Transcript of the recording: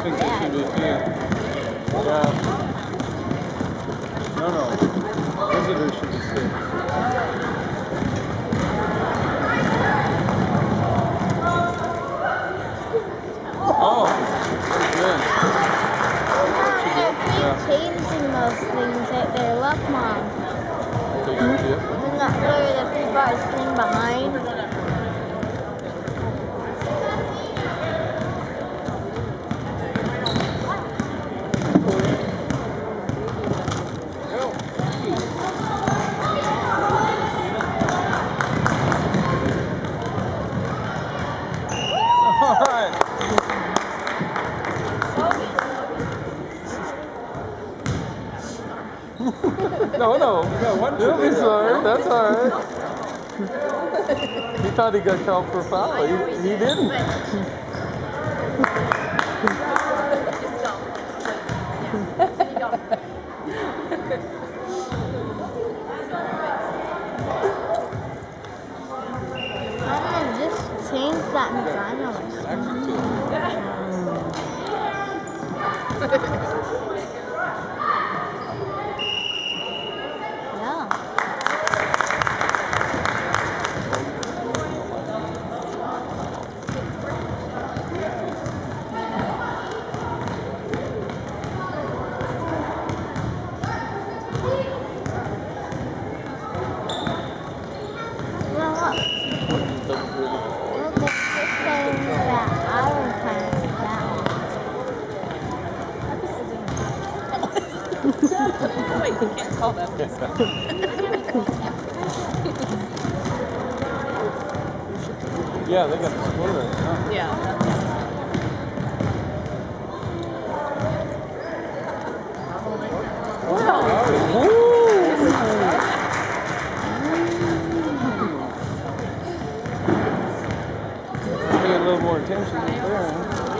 I think they should be too. Yeah. Uh, no, no. Visitors should be safe. Oh, good. Yeah, changing those things at their luck, Mom. Take a. Isn't that the people are sitting behind? No, no. You'll be sorry. That's all right. he thought he got called for foul. Oh, he, he didn't. I don't just change that in China or Wait, you can't call that. yeah, they got the right. Huh? Yeah. Pay a little more attention there.